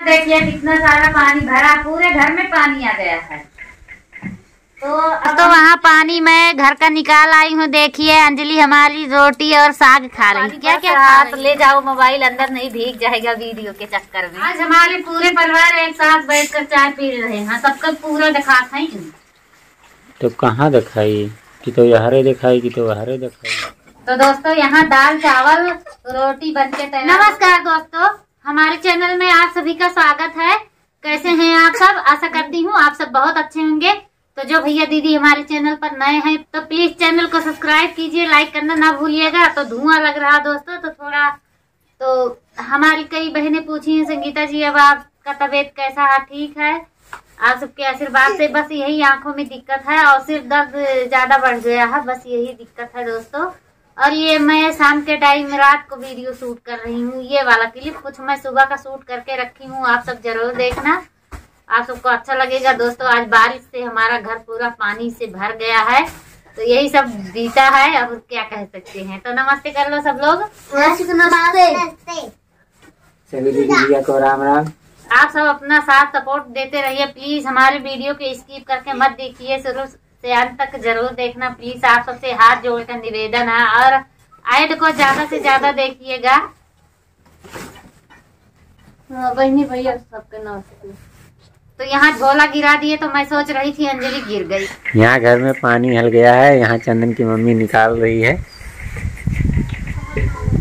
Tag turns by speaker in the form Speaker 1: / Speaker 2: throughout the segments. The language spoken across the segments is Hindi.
Speaker 1: देखिए कितना सारा पानी भरा पूरे घर में पानी आ गया है। तो अब
Speaker 2: तो वहाँ पानी मैं घर का निकाल आई हूँ देखिए अंजलि हमारी रोटी और साग खा रही क्या क्या
Speaker 1: हाथ ले जाओ मोबाइल अंदर नहीं भीग जाएगा वीडियो के चक्कर में। आज हमारे पूरे परिवार एक साथ बैठकर चाय पी रहे हैं। सबका पूरा दिखा था
Speaker 3: तो कहाँ दिखाई? कि तो यहारे दिखाई कि तो वहारे दिखाई।
Speaker 1: तो दोस्तों यहाँ दाल चावल रोटी बन के नमस्कार दोस्तों। हमारे चैनल में आप सभी का स्वागत है। कैसे हैं आप सब? आशा करती हूँ आप सब बहुत अच्छे होंगे। तो जो भैया दीदी हमारे चैनल पर नए हैं तो प्लीज़ चैनल को सब्सक्राइब कीजिए, लाइक करना ना भूलिएगा। तो धुआँ लग रहा दोस्तों तो थोड़ा तो हमारी कई बहनें पूछी हैं, संगीता जी, अब आपका तबीयत कैसा है? ठीक है? आप सबके आशीर्वाद से बस यही आँखों में दिक्कत है और सिर दर्द ज़्यादा बढ़ गया है, बस यही दिक्कत है दोस्तों। और ये मैं शाम के टाइम रात को वीडियो शूट कर रही हूँ ये वाला क्लिप कुछ मैं सुबह का शूट करके रखी हूँ आप सब ज़रूर देखना। आप सबको अच्छा लगेगा। दोस्तों आज बारिश से हमारा घर पूरा पानी से भर गया है तो यही सब बीता है अब क्या कह सकते हैं। तो नमस्ते कर लो सब लोग।
Speaker 3: सभी दीदी को राम राम।
Speaker 1: आप सब अपना साथ सपोर्ट देते रहिए। प्लीज़ हमारे वीडियो को स्किप करके मत देखिए। शुरू से अंत तक ज़रूर देखना प्लीज़ आप सबसे हाथ जोड़कर निवेदन है। और ऐड को ज़्यादा से ज़्यादा देखिएगा। हाँ, बहनी भैया सबके नमस्ते तो यहाँ झोला गिरा दिए तो मैं सोच रही थी अंजलि गिर गई।
Speaker 3: यहाँ घर में पानी हल गया है यहाँ चंदन की मम्मी निकाल रही है।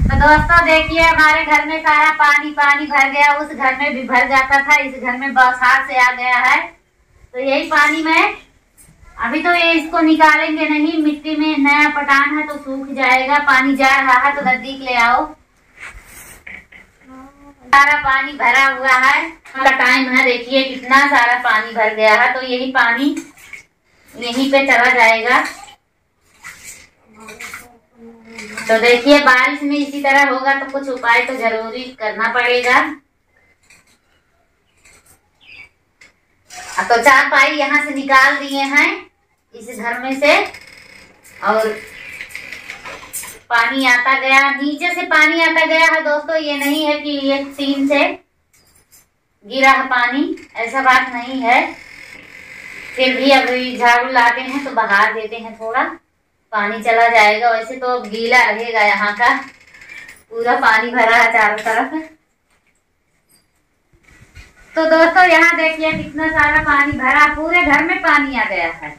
Speaker 1: तो दोस्तों देखिए हमारे घर में सारा पानी पानी भर गया उस घर में भी भर जाता था इस घर में बरसात से आ गया है। तो यही पानी में अभी तो ये इसको निकालेंगे नहीं, मिट्टी में नया पटान है तो सूख जाएगा, पानी जा रहा है तो नज़दीक ले आओ। सारा पानी भरा हुआ है का टाइम है, देखिए कितना सारा पानी भर गया है तो यही पानी यहीं पे चला जाएगा। तो देखिए, बारिश में इसी तरह होगा तो कुछ उपाय तो ज़रूरी करना पड़ेगा। तो चार पाई यहाँ से निकाल दिए हैं। इस घर में से और पानी आता गया, नीचे से पानी आता गया है दोस्तों, ये नहीं है कि ये टीन से गिरा है पानी, ऐसा बात नहीं है। फिर भी अभी झाड़ू लाते हैं तो बहा देते हैं थोड़ा, पानी चला जाएगा। वैसे तो अब गीला रहेगा यहाँ का, पूरा पानी भरा है चारों तरफ़। तो दोस्तों, यहाँ देखिए कितना सारा पानी भरा, पूरे घर में पानी आ गया है।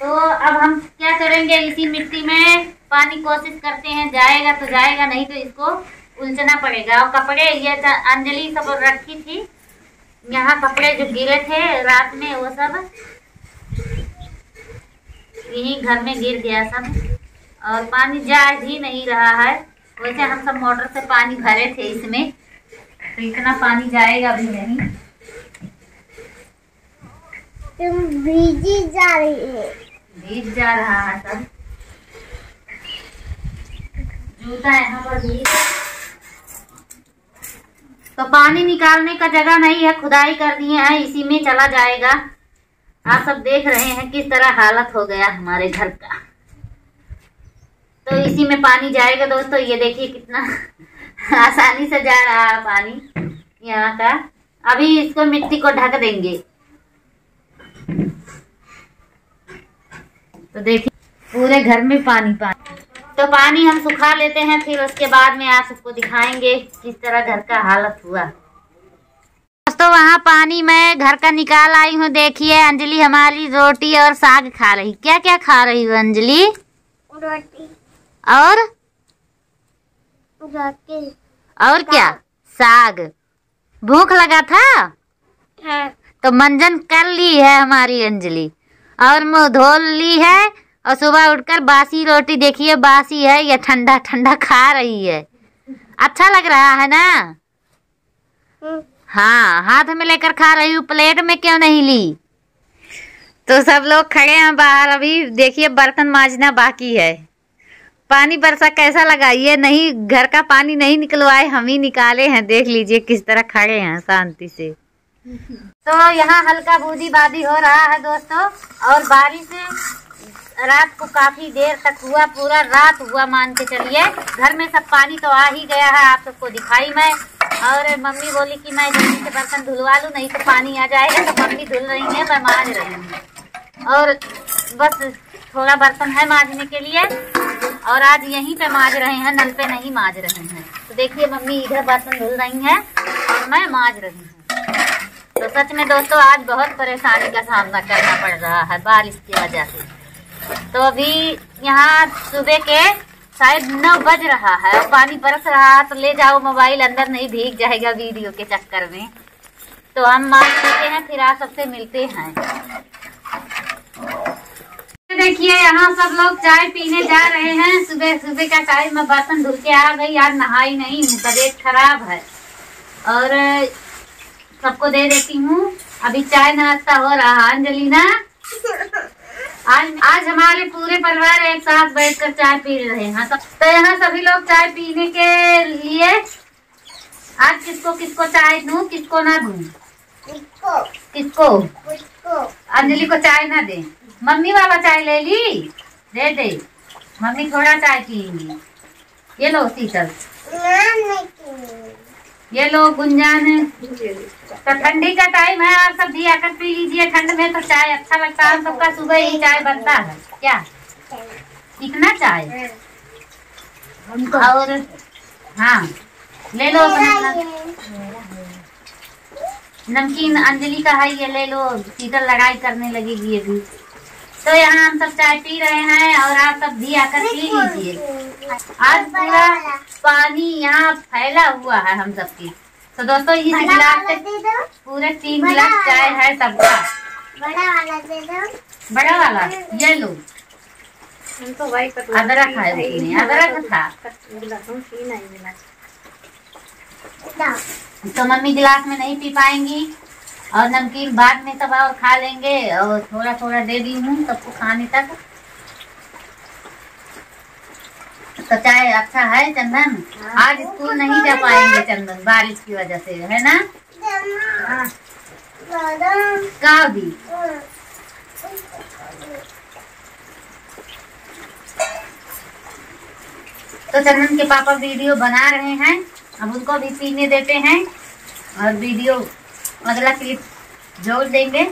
Speaker 1: तो अब हम क्या करेंगे? इसी मिट्टी में पानी कोशिश करते हैं। जाएगा तो जाएगा, नहीं तो इसको उलझना पड़ेगा। और कपड़े, ये अंजलि सब रखी थी। यहाँ कपड़े जो गिरे थे, रात में वो सब यही घर में गिर गया सब। और पानी जा ही नहीं रहा है। वैसे हम सब मोटर से पानी भरे थे इसमें। तो इतना पानी जाएगा भी नहीं।
Speaker 4: तुम भीजी जा रही है।
Speaker 1: भीग जा रहा है सब। जूता यहाँ पर भी तो पानी निकालने का जगह नहीं है, खुदाई कर दिए हैं, इसी में चला जाएगा। आप सब देख रहे हैं किस तरह हालत हो गया हमारे घर का। तो इसी में पानी जाएगा दोस्तों, ये देखिए कितना आसानी से जा रहा है पानी यहाँ का। अभी इसको मिट्टी को ढक देंगे। तो देखिए पूरे घर में पानी पानी। तो पानी हम सुखा लेते हैं फिर उसके बाद में आप सबको दिखाएँगे किस तरह घर का हालत हुआ।
Speaker 2: दोस्तों वहाँ पानी मैं घर का निकाल आई हूँ देखिए अंजलि हमारी रोटी और साग खा रही। क्या क्या खा रही हो अंजलि?
Speaker 4: रोटी।
Speaker 2: और?
Speaker 4: रोटी
Speaker 2: और क्या? साग। भूख लगा था?
Speaker 4: हाँ।
Speaker 2: तो मंजन कर ली है हमारी अंजलि। और मुँह धो ली है और सुबह उठकर बासी रोटी देखिए बासी है या ठंडा ठंडा खा रही है। अच्छा लग रहा है ना?
Speaker 4: हम्म,
Speaker 2: हाँ हाथ में लेकर खा रही हूँ प्लेट में क्यों नहीं ली? तो सब लोग खड़े हैं बाहर अभी देखिए बर्तन मांजना बाकी है। पानी बरसा कैसा लगा? ये नहीं घर का पानी नहीं निकलवाए हम ही निकाले हैं देख लीजिए किस तरह खड़े हैं शांति से।
Speaker 1: तो यहाँ हल्का बूंदी बादी हो रहा है दोस्तों, और बारिश रात को काफ़ी देर तक हुआ, पूरा रात हुआ मान के चलिए। घर में सब पानी तो आ ही गया है, आप सबको दिखाई मैं। और मम्मी बोली कि मैं जल्दी से बर्तन धुलवा लूँ, नहीं तो पानी आ जाएगा तो मम्मी धुल रही है, मैं मांज रही हूँ। और बस थोड़ा बर्तन है मांजने के लिए, और आज यहीं पे मांज रहे हैं, नल पे नहीं मांज रहे हैं। तो देखिए मम्मी इधर बर्तन धुल रही हैं, और मैं मांज रही हूँ। तो सच में दोस्तों, आज बहुत परेशानी का सामना करना पड़ रहा है, बारिश की वजह से। तो अभी यहाँ सुबह के शायद नौ बज रहा है और पानी बरस रहा है तो ले जाओ, मोबाइल अंदर नहीं भीग जाएगा वीडियो के चक्कर में। तो हम मान लेते हैं, फिर आप सबसे मिलते हैं। देखिए, यहाँ सब लोग चाय पीने जा रहे हैं। सुबह सुबह का चाय मैं बर्तन धुल के आ गई, आज नहाई नहीं हूँ, तबीयत खराब है। और सबको दे देती हूँ। अभी चाय नाश्ता हो रहा है अंजलिना। आज आज हमारे पूरे परिवार एक साथ बैठकर चाय पी रहे हैं। सब तो यहाँ सभी लोग चाय पीने के लिए आज किसको किसको चाय दू किसको ना दूँ?
Speaker 4: इसको
Speaker 1: किसको? अंजलि को चाय ना दे। मम्मी वाला चाय ले ली? दे दे। मम्मी थोड़ा चाय पियेंगी ये लो शीतल ये लो गुंजान है। तो ठंडी का टाइम है आप सब भी आकर पी लीजिए। ठंड में तो चाय अच्छा लगता है। हम सबका सुबह ही चाय बनता है। क्या? इतना चाय? और हाँ ले लो नमकीन अंजलि का है ये ले लो। शीतल लड़ाई करने लगेगी अभी तो यहाँ हम सब चाय पी रहे हैं और आप सब भी आकर पी लीजिए। आज पूरा पानी यहाँ फैला हुआ है हम सबकी। तो दोस्तों इस गिलास से पूरे तीन गिलास चाय है सबका।
Speaker 4: बड़ा वाला दे दो।
Speaker 1: बड़ा वाला ये लो। अदरक है उसमें अदरक था। तो मम्मी गिलास में नहीं पी पाएँगी और नमकीन बाद में सब और खा लेंगे और थोड़ा थोड़ा दे दी हूँ सबको खाने तक। तो चाय अच्छा है चंदन। आज स्कूल नहीं जा पाएँगे चंदन बारिश की वजह से है ना? का भी? तो चंदन के पापा वीडियो बना रहे हैं अब उनको भी पीने देते हैं और वीडियो अगला क्लिप जोड़ देंगे।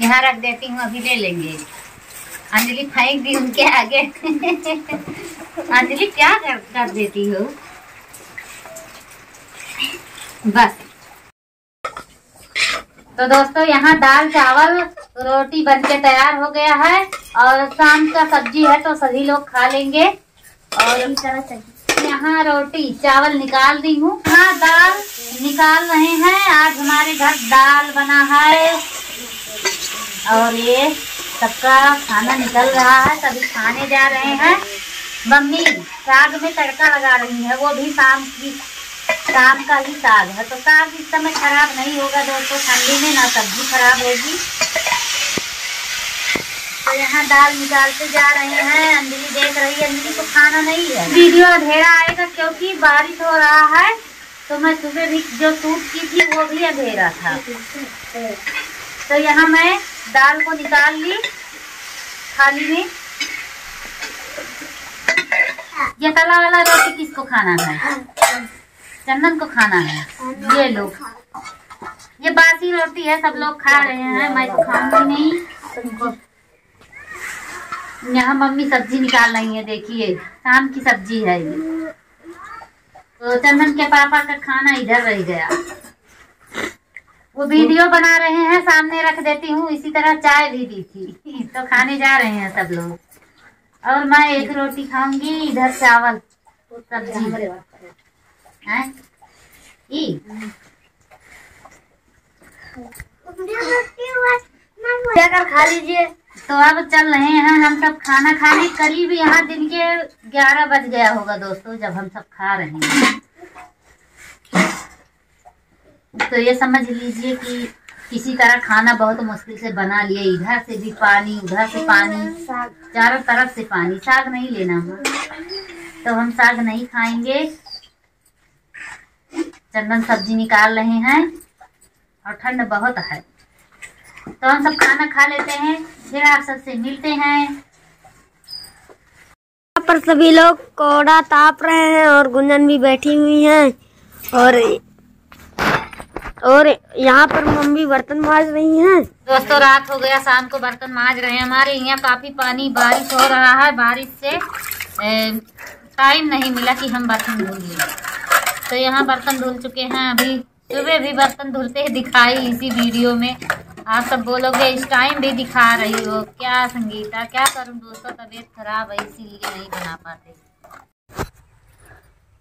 Speaker 1: यहाँ रख देती हूँ अभी ले लेंगे। अंजलि फेंक दी उनके आगे। अंजलि क्या कर, कर देती हो? बस। तो दोस्तों यहाँ दाल चावल रोटी बन के तैयार हो गया है और शाम का सब्ज़ी है तो सभी लोग खा लेंगे। और यहाँ रोटी चावल निकाल दी हूँ। हाँ दाल निकाल रहे हैं। आज हमारे घर दाल बना है। और ये सबका खाना निकल रहा है सभी खाने जा रहे हैं। मम्मी साग में तड़का लगा रही है वो भी शाम की शाम का ही साग है। तो साग इस समय खराब नहीं होगा दोस्तों ठंडी में ना सब्ज़ी खराब होगी। तो यहाँ दाल निकालते जा रहे हैं अंजलि देख रही है अंजलि को खाना नहीं है। वीडियो अंधेरा आएगा क्योंकि बारिश हो रहा है तो मैं सुबह भी जो सूट की थी वो भी अंधेरा था। तो यहाँ मैं दाल को निकाल ली थाली में। ये तला वाला रोटी किसको खाना है? चंदन को खाना है। ये लो। ये बासी रोटी है, सब लोग खा रहे हैं, मैं तो खाऊँगी नहीं। यहाँ मम्मी सब्ज़ी निकाल रही है, देखिए, शाम की सब्ज़ी है ये। तो चंदन के पापा का खाना इधर रह गया। वो वीडियो बना रहे हैं, सामने रख देती हूँ, इसी तरह चाय भी दी थी तो खाने जा रहे हैं सब लोग। और मैं एक रोटी खाऊँगी, इधर चावल सब्ज़ी।
Speaker 4: खा लीजिए?
Speaker 1: तो अब चल रहे हैं हम सब खाना खाने। करीब यहाँ दिन के ग्यारह बज गया होगा दोस्तों, जब हम सब खा रहे हैं। तो ये समझ लीजिए कि किसी तरह खाना बहुत मुश्किल से बना लिए इधर से भी पानी, उधर से पानी, चारों तरफ़ से पानी। साग नहीं लेना। हुआ तो हम साग नहीं खाएँगे। चंदन सब्ज़ी निकाल रहे हैं और ठंड बहुत है। तो हम सब खाना खा लेते हैं। फिर आप सबसे मिलते हैं।
Speaker 4: पर सभी लोग कोड़ा ताप रहे हैं और गुंजन भी बैठी हुई हैं और और यहाँ पर मम्मी बर्तन माज रही हैं।
Speaker 1: दोस्तों, रात हो गया, शाम को बर्तन माज रहे हैं हमारे। यहाँ काफ़ी पानी, बारिश हो रहा है, बारिश से टाइम नहीं मिला कि हम बर्तन धुल लें। तो यहाँ बर्तन धुल चुके हैं अभी। सुबह भी बर्तन धुलते दिखाई इसी वीडियो में। आप सब बोलोगे, इस टाइम भी दिखा रही हो। क्या संगीता, क्या करूँ दोस्तों, तबीयत खराब है, इसीलिए नहीं बना पाते।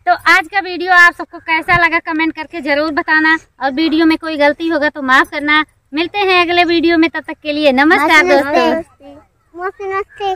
Speaker 1: तो आज का वीडियो आप सबको कैसा लगा कमेंट करके ज़रूर बताना और वीडियो में कोई गलती होगा तो माफ़ करना। मिलते हैं अगले वीडियो में तब तक के लिए नमस्कार दोस्तों।
Speaker 4: नमस्ते। नमस्ते।